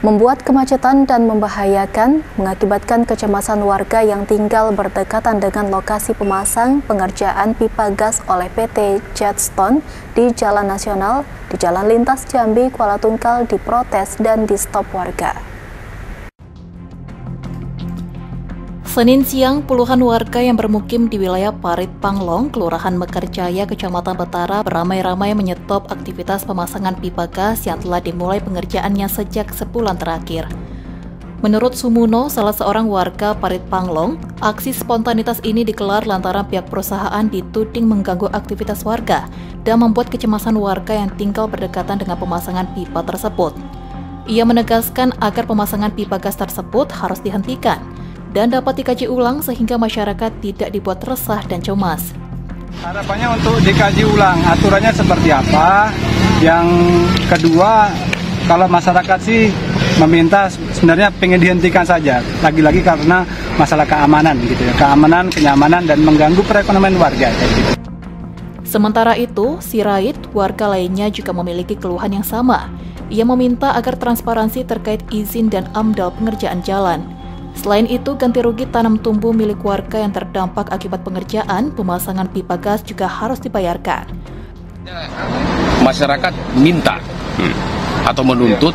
membuat kemacetan dan membahayakan, mengakibatkan kecemasan warga yang tinggal berdekatan dengan lokasi pemasang pengerjaan pipa gas oleh PT Jetstone di Jalan Nasional, di Jalan Lintas Jambi, Kuala Tungkal diprotes dan di stop warga. Senin siang, puluhan warga yang bermukim di wilayah Parit Panglong, Kelurahan Mekarjaya, Kecamatan Betara beramai-ramai menyetop aktivitas pemasangan pipa gas yang telah dimulai pengerjaannya sejak sebulan terakhir. Menurut Sumuno, salah seorang warga Parit Panglong, aksi spontanitas ini dikelar lantaran pihak perusahaan dituding mengganggu aktivitas warga dan membuat kecemasan warga yang tinggal berdekatan dengan pemasangan pipa tersebut. Ia menegaskan agar pemasangan pipa gas tersebut harus dihentikan dan dapat dikaji ulang sehingga masyarakat tidak dibuat resah dan cemas. Harapannya untuk dikaji ulang aturannya seperti apa. Yang kedua, kalau masyarakat sih meminta sebenarnya pengen dihentikan saja. Lagi-lagi karena masalah keamanan gitu ya, keamanan, kenyamanan dan mengganggu perekonomian warga kayak gitu. Sementara itu, Sirait, warga lainnya juga memiliki keluhan yang sama. Ia meminta agar transparansi terkait izin dan amdal pengerjaan jalan. Selain itu, ganti rugi tanam tumbuh milik warga yang terdampak akibat pengerjaan pemasangan pipa gas juga harus dibayarkan. Masyarakat minta hmm, atau menuntut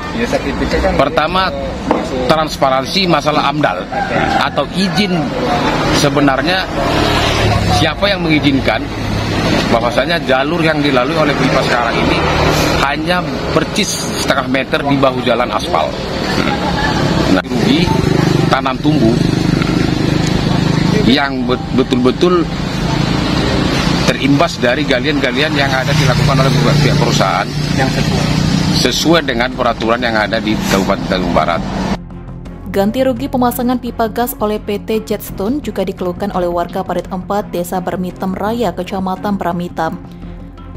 pertama transparansi masalah AMDAL atau izin sebenarnya siapa yang mengizinkan bahwasanya jalur yang dilalui oleh pipa sekarang ini hanya percis setengah meter di bahu jalan aspal. Hmm. Nah, rugi tanam tumbuh yang betul-betul terimbas dari galian-galian yang ada dilakukan oleh pihak perusahaan yang sesuai, sesuai dengan peraturan yang ada di Kabupaten Tanjung Barat. Ganti rugi pemasangan pipa gas oleh PT Jetstone juga dikeluhkan oleh warga Parit 4 Desa Bermitem Raya, Kecamatan Bramitam.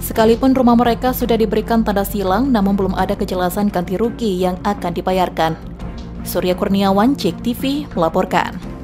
Sekalipun rumah mereka sudah diberikan tanda silang, namun belum ada kejelasan ganti rugi yang akan dibayarkan. Surya Kurniawan, Cek TV, melaporkan.